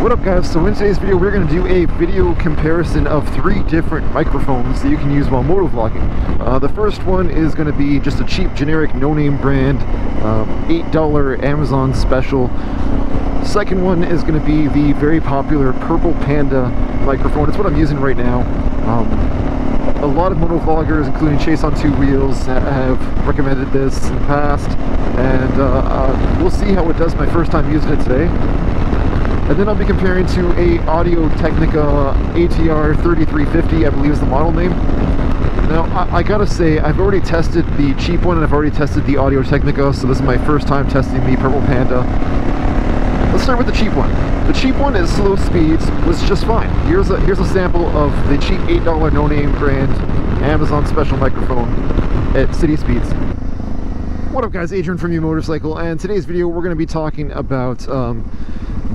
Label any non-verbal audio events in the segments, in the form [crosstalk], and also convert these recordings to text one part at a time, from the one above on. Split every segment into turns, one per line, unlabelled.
What up guys, so in today's video we're going to do a video comparison of three different microphones that you can use while motovlogging. Uh, the first one is going to be just a cheap generic no-name brand, um, $8 Amazon special. Second one is going to be the very popular Purple Panda microphone. It's what I'm using right now. Um, a lot of motovloggers, including Chase on Two Wheels, have recommended this in the past, and uh, uh, we'll see how it does my first time using it today. And then I'll be comparing to a Audio Technica ATR 3350, I believe is the model name. Now, I, I, gotta say, I've already tested the cheap one and I've already tested the Audio Technica, so this is my first time testing the Purple Panda. Let's start with the cheap one. The cheap one is slow speeds, was just fine. Here's a here's a sample of the cheap $8 no-name brand Amazon special microphone at city speeds. What up guys, Adrian from YouMotorcycle, and today's video we're going to be talking about um,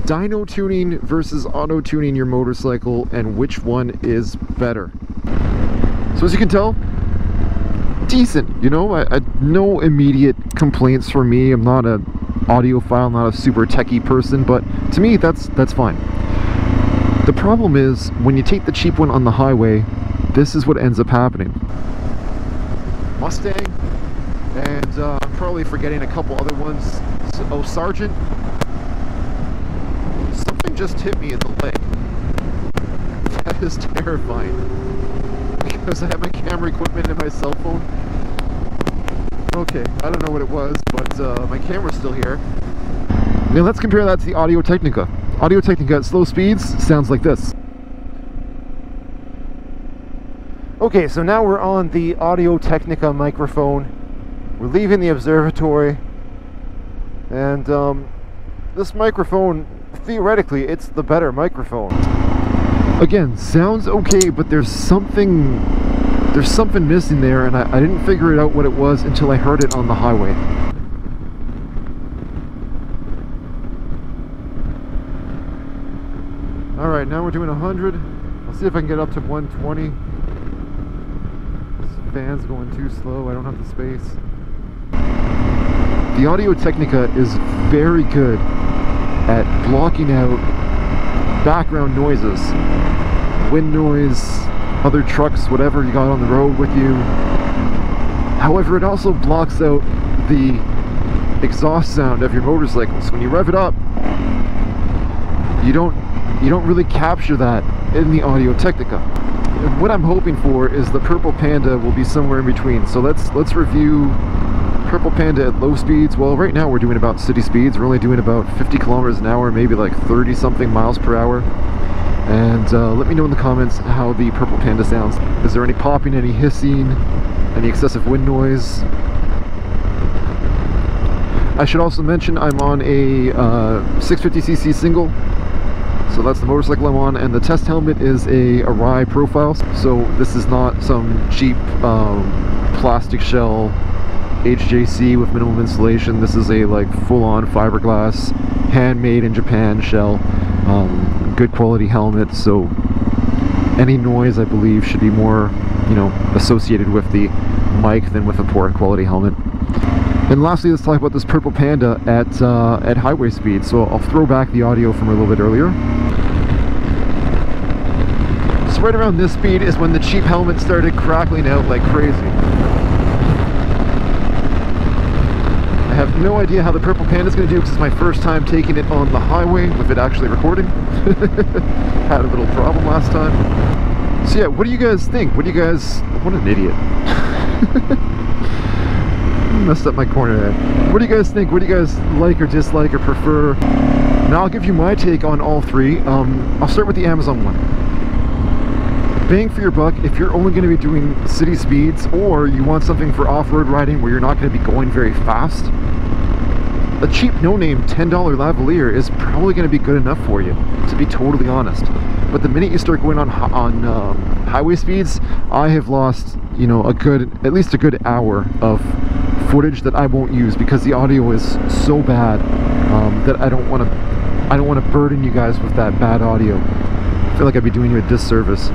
dyno tuning versus auto tuning your motorcycle and which one is better. So as you can tell, decent, you know, I, I, no immediate complaints for me. I'm not a audiophile, not a super techie person, but to me that's that's fine. The problem is when you take the cheap one on the highway, this is what ends up happening. Mustang, and uh, I'm probably forgetting a couple other ones. Oh, Sargent, just hit me in the leg. That is terrifying. Because I have my camera equipment and my cell phone. Okay, I don't know what it was, but uh, my camera's still here. Now let's compare that to the Audio Technica. Audio Technica at slow speeds sounds like this. Okay, so now we're on the Audio Technica microphone. We're leaving the observatory. And um, this microphone theoretically, it's the better microphone. Again, sounds okay, but there's something there's something missing there, and I, I didn't figure it out what it was until I heard it on the highway. Alright, now we're doing 100. I'll see if I can get up to 120. This fan's going too slow, I don't have the space. The Audio Technica is very good at blocking out background noises, wind noise, other trucks, whatever you got on the road with you. However, it also blocks out the exhaust sound of your motorcycles. When you rev it up, you don't you don't really capture that in the Audio Technica. what I'm hoping for is the Purple Panda will be somewhere in between. So let's let's review Purple Panda at low speeds, well right now we're doing about city speeds. We're only doing about 50 kilometers an hour, maybe like 30 something miles per hour. And uh, let me know in the comments how the Purple Panda sounds. Is there any popping, any hissing, any excessive wind noise? I should also mention I'm on a uh, 650cc single so that's the motorcycle I'm on and the test helmet is a Arai profile so this is not some cheap um, plastic shell HJC with minimum insulation. This is a like full-on fiberglass, handmade in Japan shell. Um, good quality helmet, so any noise I believe should be more, you know, associated with the mic than with a poor quality helmet. And lastly, let's talk about this Purple Panda at uh, at highway speed. So I'll throw back the audio from a little bit earlier. So right around this speed is when the cheap helmet started crackling out like crazy. I have no idea how the Purple Panda is going to do because it's my first time taking it on the highway with it actually recording. [laughs] Had a little problem last time. So yeah, what do you guys think? What do you guys... What an idiot. [laughs] Messed up my corner there. What do you guys think? What do you guys like or dislike or prefer? Now I'll give you my take on all three. Um, I'll start with the Amazon one bang for your buck if you're only going to be doing city speeds or you want something for off-road riding where you're not going to be going very fast a cheap no-name $10 lavalier is probably going to be good enough for you to be totally honest. But the minute you start going on on um, highway speeds I have lost you know a good at least a good hour of footage that I won't use because the audio is so bad um, that I don't want to I don't want to burden you guys with that bad audio. I feel like I'd be doing you a disservice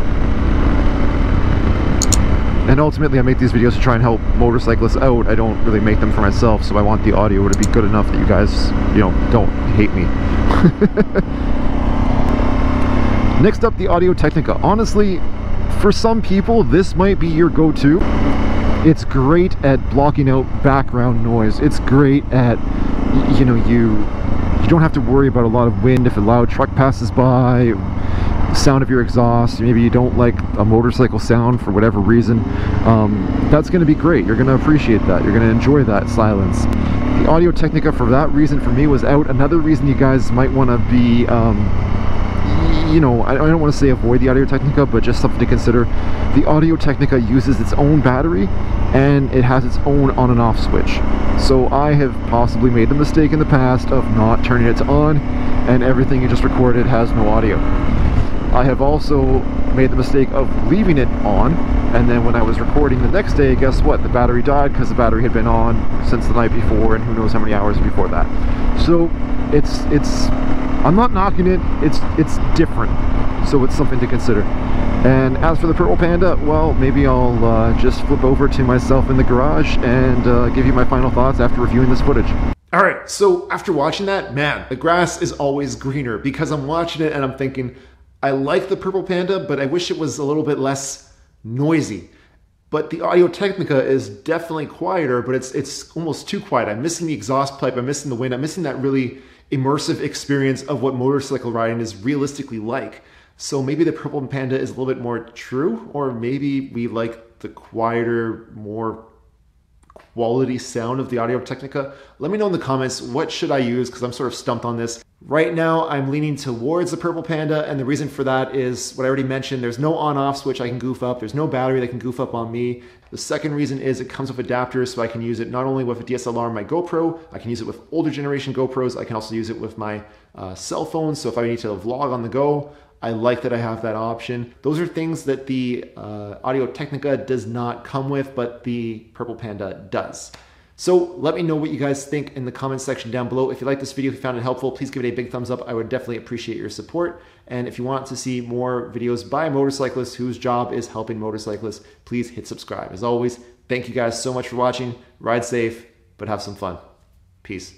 and ultimately I make these videos to try and help motorcyclists out. I don't really make them for myself, so I want the audio to be good enough that you guys, you know, don't hate me. [laughs] Next up, the Audio Technica. Honestly, for some people, this might be your go-to. It's great at blocking out background noise. It's great at, you know, you you don't have to worry about a lot of wind if a loud truck passes by, sound of your exhaust. Maybe you don't like a motorcycle sound for whatever reason. Um, that's going to be great. You're going to appreciate that. You're going to enjoy that silence. The Audio Technica, for that reason, for me, was out. Another reason you guys might want to be um, you know, I, don't want to say avoid the Audio Technica, but just something to consider. The Audio Technica uses its own battery and it has its own on and off switch. So I have possibly made the mistake in the past of not turning it on and everything you just recorded has no audio. I have also made the mistake of leaving it on and then when I was recording the next day, guess what? The battery died because the battery had been on since the night before and who knows how many hours before that. So it's it's I'm not knocking it, it's it's different, so it's something to consider. And as for the Purple Panda, well, maybe I'll uh, just flip over to myself in the garage and uh, give you my final thoughts after reviewing this footage.
All right, so after watching that, man, the grass is always greener because I'm watching it and I'm thinking, I like the Purple Panda, but I wish it was a little bit less noisy. But the Audio Technica is definitely quieter, but it's it's almost too quiet. I'm missing the exhaust pipe, I'm missing the wind, I'm missing that really immersive experience of what motorcycle riding is realistically like. So maybe the Purple Panda is a little bit more true, or maybe we like the quieter, more quality sound of the Audio Technica. Let me know in the comments what should I use because I'm sort of stumped on this. Right now, I'm leaning towards the Purple Panda, and the reason for that is what I already mentioned. There's no on-off switch I can goof up. There's no battery that can goof up on me. The second reason is it comes with adapters, so I can use it not only with a DSLR and my GoPro, I can use it with older generation GoPros, I can also use it with my uh, cell phone, so if I need to vlog on the go, I like that I have that option. Those are things that the uh, Audio Technica does not come with, but the Purple Panda does. So let me know what you guys think in the comments section down below. If you like this video, if you found it helpful, please give it a big thumbs up. I would definitely appreciate your support. And if you want to see more videos by motorcyclists whose job is helping motorcyclists, please hit subscribe. As always, thank you guys so much for watching. Ride safe, but have some fun. Peace.